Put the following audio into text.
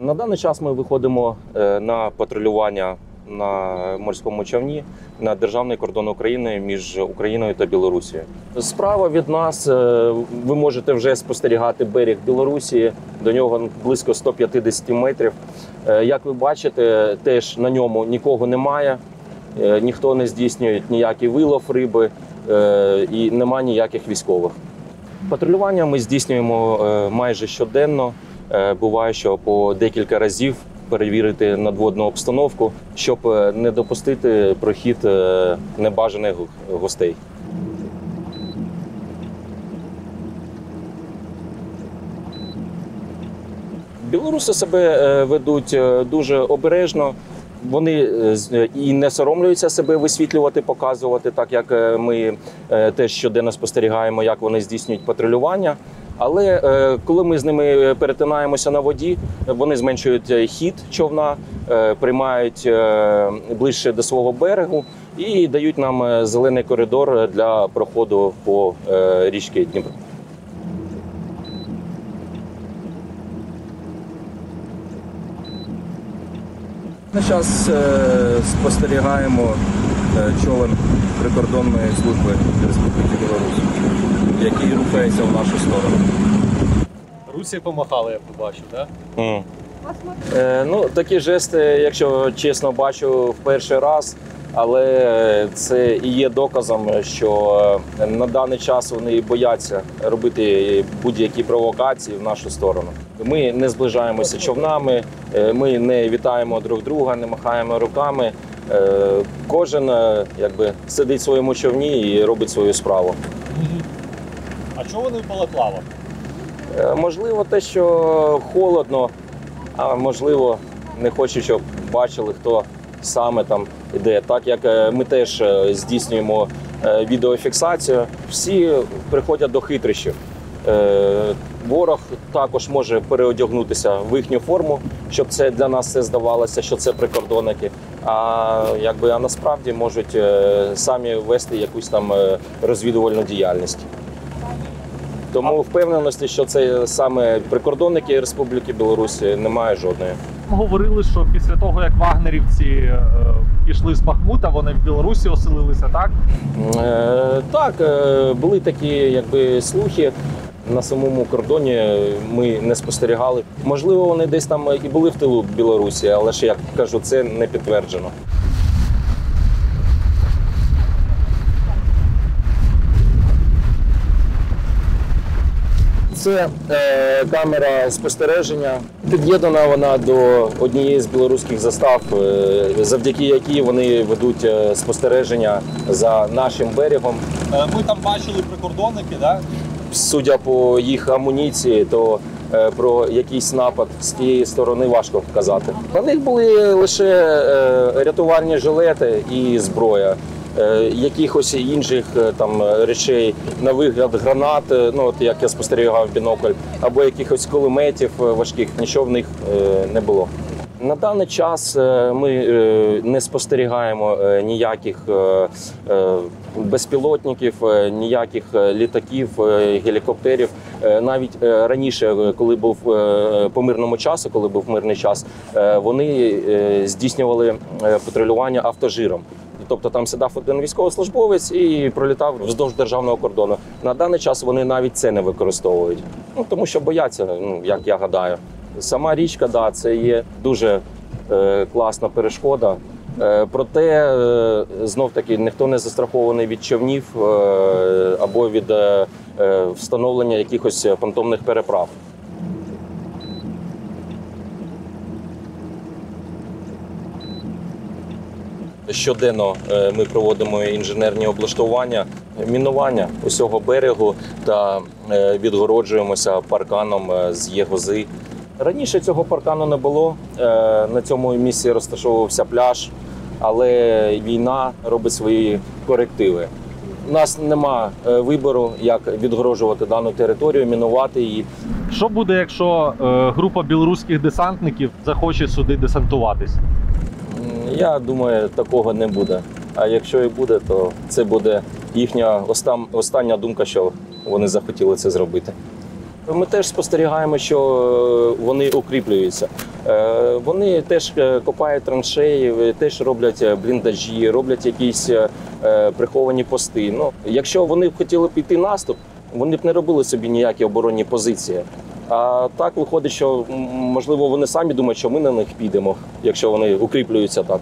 На даний час ми виходимо е, на патрулювання на морському човні на державний кордон України між Україною та Білорусією. Справа від нас е, ви можете вже спостерігати берег Білорусі. До нього близько 150 метрів. Е, Як ви бачите, теж на ньому нікого немає. Ніхто не здійснює ніякий вилов риби і нема ніяких військових. Патрулювання ми здійснюємо майже щоденно. Е, Буває, що по декілька разів перевірити надводну обстановку, щоб е, не допустити прохід е, небажаних гостей. Білоруси себе ведуть дуже обережно. Вони і не соромлюються себе висвітлювати, показувати, так як ми теж щоденно спостерігаємо, як вони здійснюють патрулювання. Але е, коли ми з ними перетинаємося на воді, вони зменшують е, хід човна, е, приймають е, ближче до свого берегу і дають нам е, зелений коридор для проходу по е, річці Дніпро. На час спостерігаємо е, човен прикордонної служби Республіки Білорусь, який рухається в нашу сторону. Русі помахали, я побачив, так? М. Е, ну, такі жести, якщо чесно, бачу в перший раз, але е, це і є доказом, що е, на даний час вони бояться робити будь-які провокації в нашу сторону. Ми не зближаємося човнами, е, ми не вітаємо друг друга, не махаємо руками. Е, Кожен е, якби сидить в своєму човні і робить свою справу. А чого вони в балаклавах? Е, Можливо, те, що холодно, а можливо, не хочу, щоб бачили, хто саме там іде. Так як ми теж здійснюємо відеофіксацію, всі приходять до хитрощів. Ворог також може переодягнутися в їхню форму, щоб це для нас все здавалося, що це прикордонники. А якби а насправді можуть е, самі вести якусь там е, розвідувальну діяльність. Тому впевненості, що це саме прикордонники Республіки Білорусі, немає жодної. Говорили, що після того, як вагнерівці е, пішли з Бахмута, вони в Білорусі оселилися, так? Е, так, були такі якби слухи. На самому кордоні ми не спостерігали. Можливо, вони десь там і були в тилу Білорусі, але ж як кажу, це не підтверджено. Це е, камера спостереження. Під'єднана вона до однієї з білоруських застав, е, завдяки якій вони ведуть е, спостереження за нашим берегом. Ми там бачили прикордонники, так? Судя по їх амуніції, то е, про якийсь напад з тієї сторони важко казати. На них були лише е, рятувальні жилети і зброя. Е, Якихось інших там речей на вигляд гранат, ну от як я спостерігав бінокль, або якихось кулеметів важких, нічого в них не було. На даний час е, ми е, не спостерігаємо е, ніяких безпілотників, ніяких літаків, гелікоптерів. Навіть раніше, коли був по мирному часу, коли був мирний час, вони здійснювали патрулювання автожиром. Тобто там сідав один військовослужбовець і пролітав вздовж державного кордону. На даний час вони навіть це не використовують. Ну тому що бояться, ну як я гадаю. Сама річка, да, це є дуже е, класна перешкода. Е, проте е, знов таки ніхто не застрахований від човнів е, або від е, е, встановлення якихось фантомних переправ. Щоденно е, ми проводимо інженерні облаштування, мінування усього берегу та е, відгороджуємося парканом з єгози. Раніше цього паркану не було. е, На цьому місці розташовувався пляж, але війна робить свої корективи. У нас нема е, вибору, як відгороджувати дану територію, мінувати її. Що буде, якщо е, група білоруських десантників захоче сюди десантуватись? Я думаю, такого не буде. А якщо і буде, то це буде їхня остання думка, що вони захотіли це зробити. Ми теж спостерігаємо, що е, вони укріплюються. Е, Вони теж е, копають траншеї, теж роблять бліндажі, роблять якісь приховані пости. Ну, якщо вони б хотіли піти наступ, вони б не робили собі ніякі оборонні позиції. А так виходить, що можливо вони самі думають, що ми на них підемо, якщо вони укріплюються так.